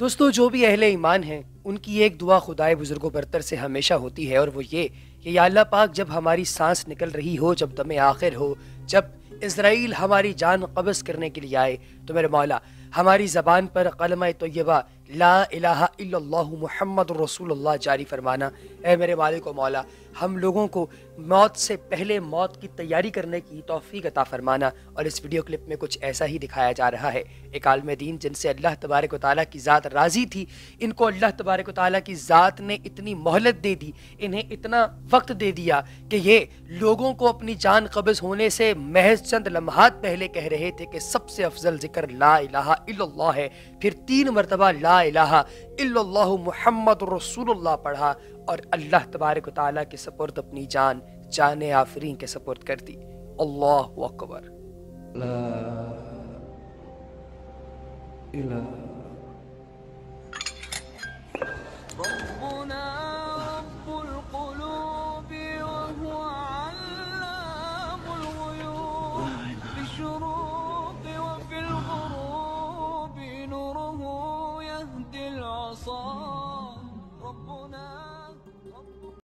दोस्तों, जो भी अहले ईमान हैं, उनकी एक दुआ खुदाए बुज़ुर्गों बरतर से हमेशा होती है, और वो ये कि अल्लाह पाक जब हमारी सांस निकल रही हो, जब दम आखिर हो, जब इसराइल हमारी जान कब्ज़ करने के लिए आए। तो मेरे मौला, हमारी ज़बान पर कलम तयबा, ला इल्लल्लाहु मुहम्मद रसूलुल्लाह जारी फरमाना। ए मेरे मालिक मौला, हम लोगों को मौत से पहले मौत की तैयारी करने की तोफ़ी अता फरमाना। और इस वीडियो क्लिप में कुछ ऐसा ही दिखाया जा रहा है। एक आलम दीन जिनसे अल्लाह तबारक ताली की ज़ात राज़ी थी, इनको अल्लाह तबारक ताली की ज़ात ने इतनी मोहलत दे दी, इन्हें इतना वक्त दे दिया कि ये लोगों को अपनी जान कब्ज़ होने से महज चंद लम्हात पहले कह रहे थे कि सबसे अफजल ज़िक्र ला इलाहा इल्लल्लाह है। फिर तीन मरतबा ला इलाहा इल्लल्लाहु मोहम्मद रसूलुल्लाह पढ़ा और अल्लाह तबारक ताली के सपुर्द अपनी जान जान आफरीन के सपुर्द कर दी। अल्लाह अकबर। ला इलाहा